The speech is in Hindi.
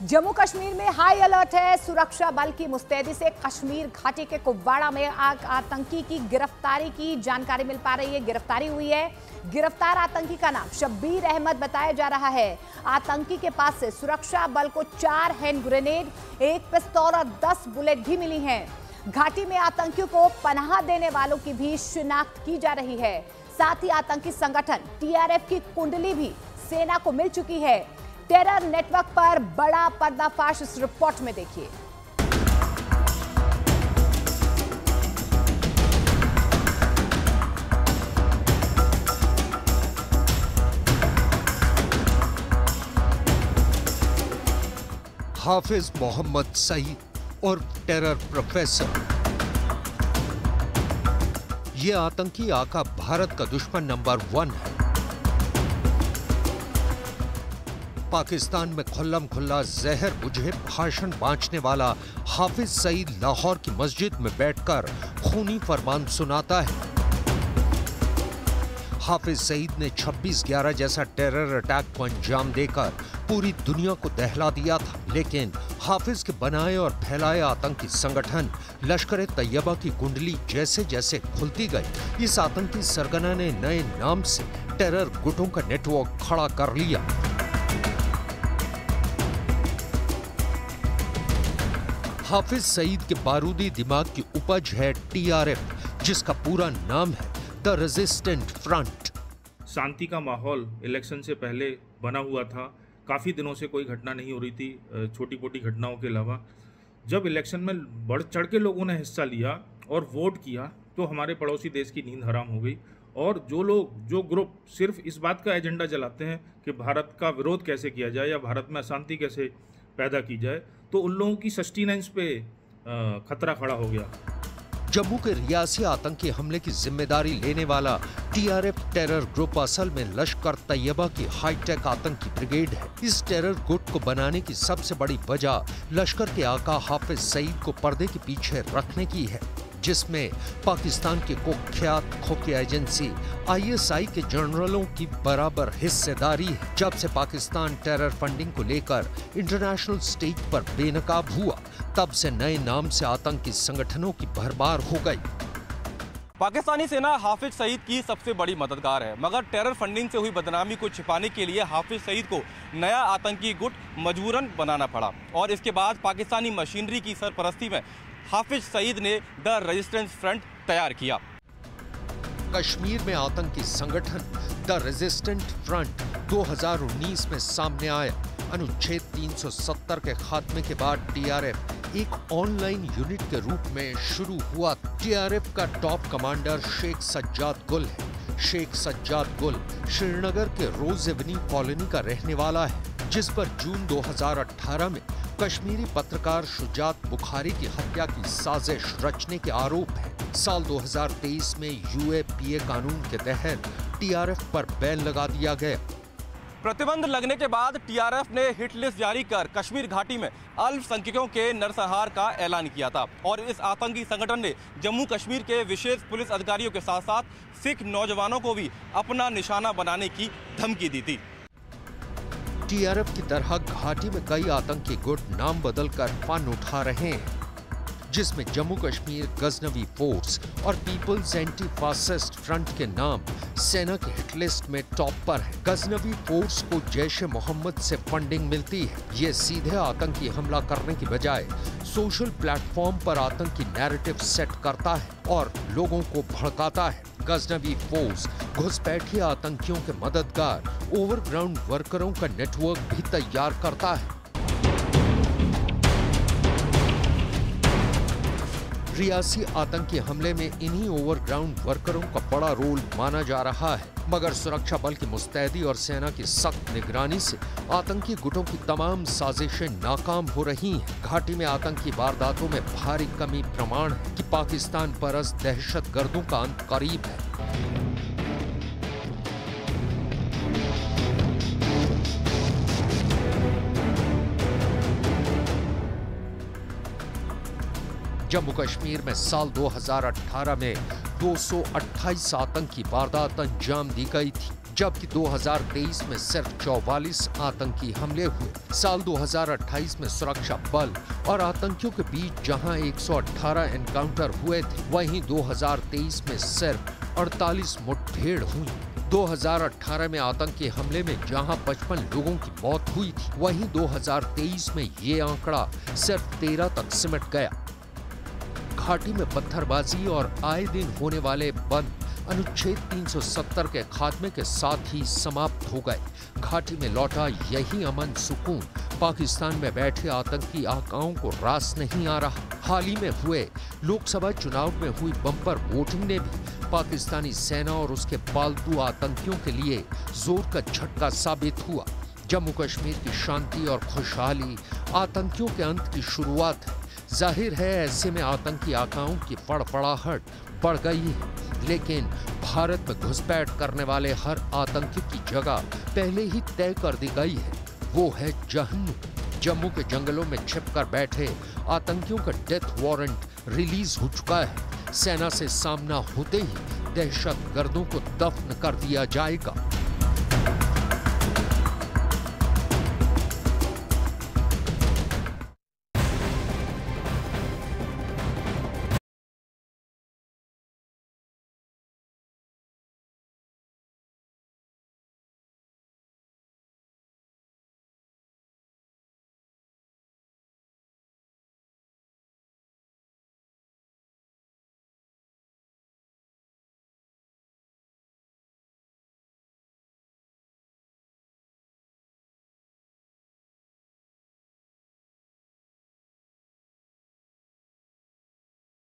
जम्मू कश्मीर में हाई अलर्ट है। सुरक्षा बल की मुस्तैदी से कश्मीर घाटी के कुपवाड़ा में आतंकी की गिरफ्तारी की जानकारी मिल पा रही है। गिरफ्तारी हुई है। गिरफ़्तार आतंकी का नाम शब्बीर अहमद बताया जा रहा है। आतंकी के पास से सुरक्षा बल को चार हैंड ग्रेनेड एक पिस्तौल और दस बुलेट भी मिली हैं। घाटी में आतंकियों को पनाह देने वालों की भी शिनाख्त की जा रही है। साथ ही आतंकी संगठन टीआरएफ की कुंडली भी सेना को मिल चुकी है। टेरर नेटवर्क पर बड़ा पर्दाफाश इस रिपोर्ट में देखिए। हाफिज मोहम्मद सईद और टेरर प्रोफेसर। ये आतंकी आका भारत का दुश्मन नंबर वन है। पाकिस्तान में खुल्लम खुल्ला जहर बुझे भाषण बांचने वाला हाफिज सईद लाहौर की मस्जिद में बैठकर खूनी फरमान सुनाता है। हाफिज सईद ने 26/11 जैसा टेरर अटैक को अंजाम देकर पूरी दुनिया को दहला दिया था, लेकिन हाफिज के बनाए और फैलाए आतंकी संगठन लश्कर तैयबा की कुंडली जैसे जैसे खुलती गई। इस आतंकी सरगना ने नए नाम से टेरर गुटों का नेटवर्क खड़ा कर लिया। हाफिज सईद के बारूदी दिमाग की उपज है टीआरएफ, जिसका पूरा नाम है द रेजिस्टेंट फ्रंट। शांति का माहौल इलेक्शन से पहले बना हुआ था। काफ़ी दिनों से कोई घटना नहीं हो रही थी छोटी मोटी घटनाओं के अलावा। जब इलेक्शन में बढ़ चढ़ के लोगों ने हिस्सा लिया और वोट किया तो हमारे पड़ोसी देश की नींद हराम हो गई। और जो लोग, जो ग्रुप सिर्फ़ इस बात का एजेंडा जलाते हैं कि भारत का विरोध कैसे किया जाए या भारत में अशांति कैसे पैदा की जाए तो उन लोगों की सस्टीनेंस पे खतरा खड़ा हो गया। जम्मू के रियासी आतंकी हमले की ज़िम्मेदारी लेने वाला टीआरएफ टेरर ग्रुप असल में लश्कर तैयबा की हाईटेक आतंकी ब्रिगेड है। इस टेरर गुट को बनाने की सबसे बड़ी वजह लश्कर के आका हाफिज सईद को पर्दे के पीछे रखने की है। जिसमें पाकिस्तान की कुख्यात खुफिया एजेंसी आईएसआई के जनरलों की बराबर हिस्सेदारी है, जब से पाकिस्तान टेरर फंडिंग को लेकर इंटरनेशनल स्टेज पर बेनकाब हुआ, तब से नए नाम से आतंकी संगठनों की भरमार हो गई। पाकिस्तानी सेना हाफिज सईद की सबसे बड़ी मददगार है, मगर टेरर फंडिंग से हुई बदनामी को छिपाने के लिए हाफिज सईद को नया आतंकी गुट मजबूरन बनाना पड़ा, और इसके बाद पाकिस्तानी मशीनरी की सरपरस्ती में हाफिज सईद ने द रेजिस्टेंस फ्रंट तैयार किया। कश्मीर में आतंकी संगठन द रेजिस्टेंट फ्रंट 2019 में सामने आया। अनुच्छेद 370 के खात्मे के बाद टीआरएफ एक ऑनलाइन यूनिट के रूप में शुरू हुआ। टीआरएफ का टॉप कमांडर शेख सज्जाद गुल है। शेख सज्जाद गुल श्रीनगर के रोज एवनी कॉलोनी का रहने वाला है, जिस पर जून 2018 में कश्मीरी पत्रकार शुजात बुखारी की हत्या की साजिश रचने के आरोप है। साल 2023 में यूएपीए कानून के तहत टीआरएफ पर बैन लगा दिया गया। प्रतिबंध लगने के बाद टीआरएफ ने हिट लिस्ट जारी कर कश्मीर घाटी में अल्पसंख्यकों के नरसंहार का ऐलान किया था और इस आतंकी संगठन ने जम्मू कश्मीर के विशेष पुलिस अधिकारियों के साथ साथ सिख नौजवानों को भी अपना निशाना बनाने की धमकी दी थी। टीआरएफ की तरह घाटी में कई आतंकी गुट नाम बदलकर फन उठा रहे हैं, जिसमें जम्मू कश्मीर, गजनवी फोर्स और पीपल्स एंटी फासिस्ट फ्रंट के नाम सेना के हिटलिस्ट में टॉप पर है। गजनवी फोर्स को जैश मोहम्मद से फंडिंग मिलती है। ये सीधे आतंकी हमला करने की बजाय सोशल प्लेटफॉर्म पर आतंकी नैरेटिव सेट करता है और लोगों को भड़काता है। गजनवी फोर्स घुसपैठी आतंकियों के मददगार ओवरग्राउंड वर्करों का नेटवर्क भी तैयार करता है। रियासी आतंकी हमले में इन्हीं ओवरग्राउंड वर्करों का बड़ा रोल माना जा रहा है मगर सुरक्षा बल की मुस्तैदी और सेना की सख्त निगरानी से आतंकी गुटों की तमाम साजिशें नाकाम हो रही हैं। घाटी में आतंकी वारदातों में भारी कमी प्रमाण है कि पाकिस्तान परस दहशत गर्दों का अंत करीब है जम्मू कश्मीर में साल 2018 में 228 आतंकी वारदात अंजाम दी गई थी, जबकि 2023 में सिर्फ़ 44 आतंकी हमले हुए। साल 2028 में सुरक्षा बल और आतंकियों के बीच जहाँ 118 एनकाउंटर हुए थे, वहीं 2023 में सिर्फ़ 48 मुठभेड़ हुई। 2018 में आतंकी हमले में जहाँ 55 लोगों की मौत हुई थी, वहीं 2023 में ये आंकड़ा सिर्फ़ 13 तक सिमट गया। घाटी में पत्थरबाजी और आए दिन होने वाले बंद अनुच्छेद 370 के खात्मे के साथ ही समाप्त हो गए। घाटी में लौटा यही अमन सुकून। पाकिस्तान में बैठे आतंकी आकाओं को रास नहीं आ रहा। हाल ही में हुए लोकसभा चुनाव में हुई बम्पर वोटिंग ने भी पाकिस्तानी सेना और उसके पालतू आतंकियों के लिए ज़ोर का झटका साबित हुआ। जम्मू कश्मीर की शांति और खुशहाली आतंकियों के अंत की शुरुआत है। ज़ाहिर है ऐसे में आतंकी आकाओं की फड़फड़ाहट बढ़ गई है। लेकिन भारत में घुसपैठ करने वाले हर आतंकी की जगह पहले ही तय कर दी गई है। वो है जहन्नुम जम्मू के जंगलों में छिपकर बैठे आतंकियों का डेथ वारंट रिलीज़ हो चुका है। सेना से सामना होते ही दहशत गर्दों को दफन कर दिया जाएगा।